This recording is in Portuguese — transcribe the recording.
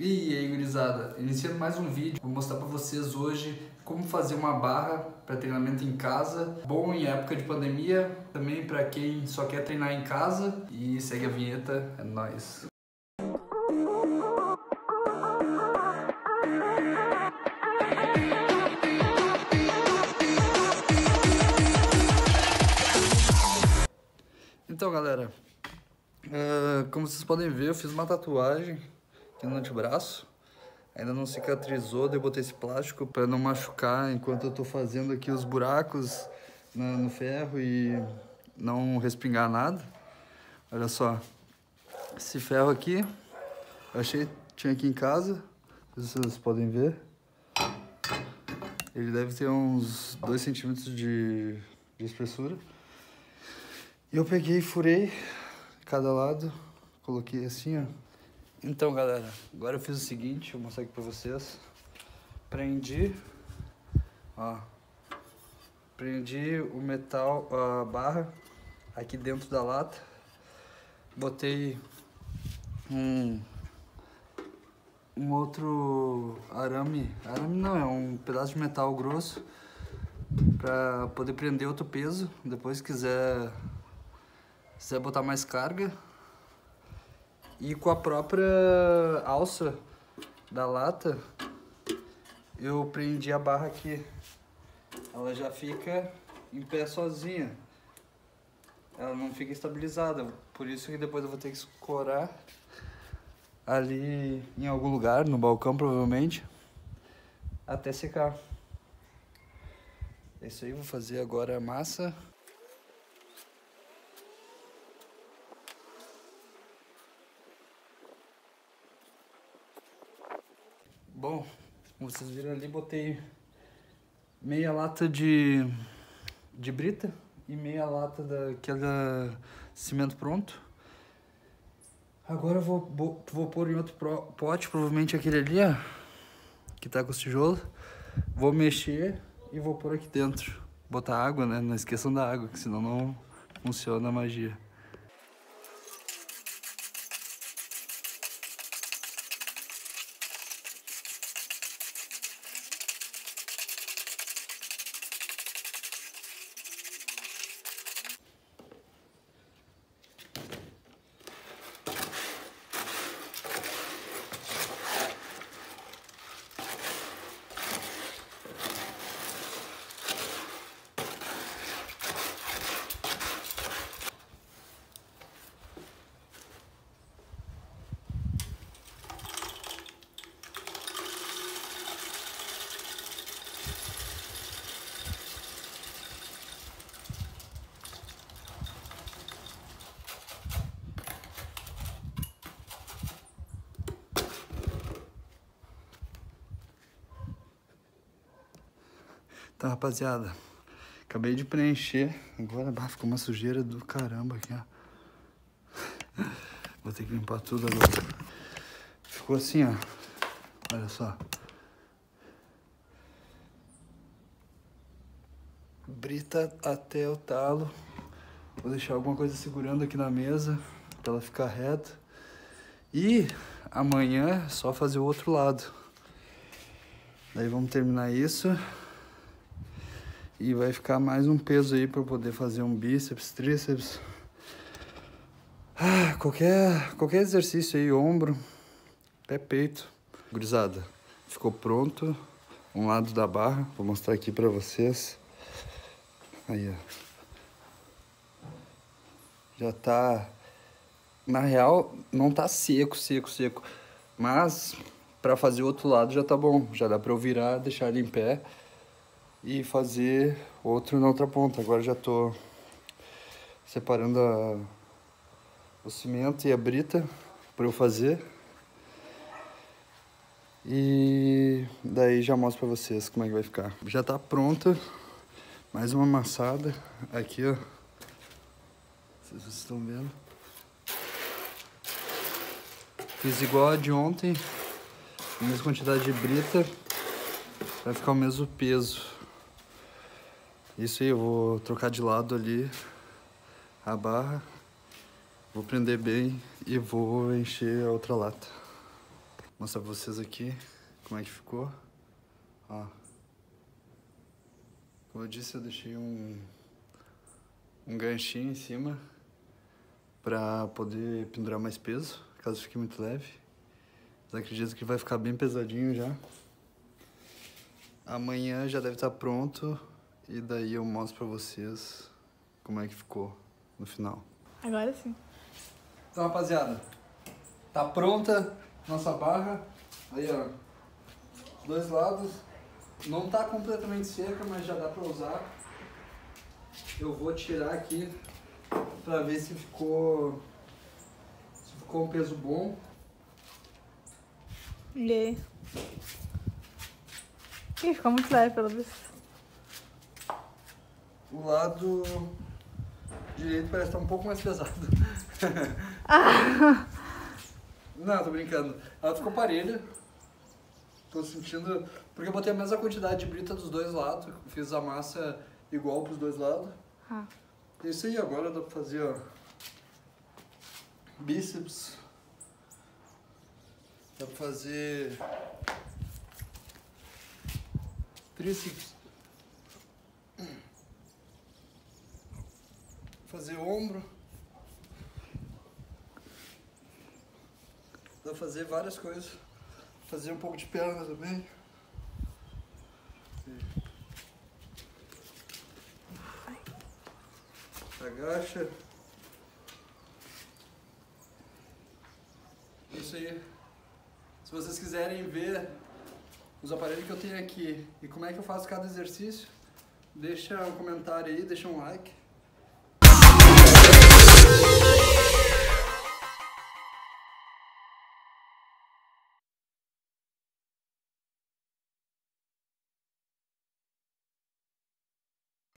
E aí, gurizada, iniciando mais um vídeo, vou mostrar para vocês hoje como fazer uma barra para treinamento em casa, bom em época de pandemia, também para quem só quer treinar em casa. E segue a vinheta, é nóis. Então, galera, uh, como vocês podem ver, eu fiz uma tatuagem aqui no antebraço. Ainda não cicatrizou, daí eu botei esse plástico para não machucar enquanto eu tô fazendo aqui os buracos no, no ferro e não respingar nada. Olha só, esse ferro aqui, eu achei, tinha aqui em casa, vocês podem ver. Ele deve ter uns 2 centímetros de, de espessura. E eu peguei e furei cada lado, coloquei assim, ó. Então, galera, agora eu fiz o seguinte, vou mostrar aqui pra vocês. Prendi, ó, prendi o metal, a barra aqui dentro da lata. Botei um, um outro arame, arame não, é um pedaço de metal grosso para poder prender outro peso, depois quiser se quiser botar mais carga. E com a própria alça da lata, eu prendi a barra aqui. Ela já fica em pé sozinha. Ela não fica estabilizada. Por isso que depois eu vou ter que escorar ali em algum lugar, no balcão provavelmente, até secar. É isso aí, vou fazer agora a massa. Bom, como vocês viram ali, botei meia lata de, de brita e meia lata daquela cimento pronto. Agora eu vou, vou pôr em outro pote, provavelmente aquele ali, ó, que tá com os tijolos. Vou mexer e vou pôr aqui dentro. Botar água, né? Não esqueçam da água, que senão não funciona a magia. Então, rapaziada, acabei de preencher. Agora bah, ficou uma sujeira do caramba aqui, ó. Vou ter que limpar tudo agora. Ficou assim, ó. Olha só. Brita até o talo. Vou deixar alguma coisa segurando aqui na mesa pra ela ficar reta. E amanhã é só fazer o outro lado. Daí vamos terminar isso. E vai ficar mais um peso aí para poder fazer um bíceps, tríceps. Ah, qualquer, qualquer exercício aí, ombro, pé, peito. Gurizada, ficou pronto um lado da barra. Vou mostrar aqui para vocês. Aí, ó. Já tá... Na real, não tá seco, seco, seco. Mas, para fazer o outro lado já tá bom. Já dá para eu virar, deixar ele em pé e fazer outro na outra ponta. Agora já tô separando a, o cimento e a brita para eu fazer. E daí já mostro para vocês como é que vai ficar. Já tá pronta. Mais uma amassada aqui, ó. Vocês estão vendo. Fiz igual a de ontem. A mesma quantidade de brita. Vai ficar o mesmo peso. Isso aí, eu vou trocar de lado ali a barra, vou prender bem e vou encher a outra lata. mostrar pra vocês aqui como é que ficou. Ó. Como eu disse, eu deixei um, um ganchinho em cima pra poder pendurar mais peso, caso fique muito leve. Mas acredito que vai ficar bem pesadinho já. Amanhã já deve estar pronto e daí eu mostro pra vocês como é que ficou no final. Agora sim. Então, rapaziada, tá pronta nossa barra. Aí, ó, dois lados. Não tá completamente seca, mas já dá pra usar. Eu vou tirar aqui pra ver se ficou se ficou um peso bom. E aí? Ih, ficou muito leve, pelo visto. O lado direito parece estar um pouco mais pesado. Não, tô brincando. Ela ficou parelha. Tô sentindo. Porque eu botei a mesma quantidade de brita dos dois lados. Fiz a massa igual pros dois lados. Ah. Isso aí, agora dá pra fazer, ó. Bíceps. Dá pra fazer. Tríceps. Fazer ombro. Dá pra fazer várias coisas. Fazer um pouco de perna também. Agacha. Isso aí. Se vocês quiserem ver os aparelhos que eu tenho aqui e como é que eu faço cada exercício, deixa um comentário aí, deixa um like.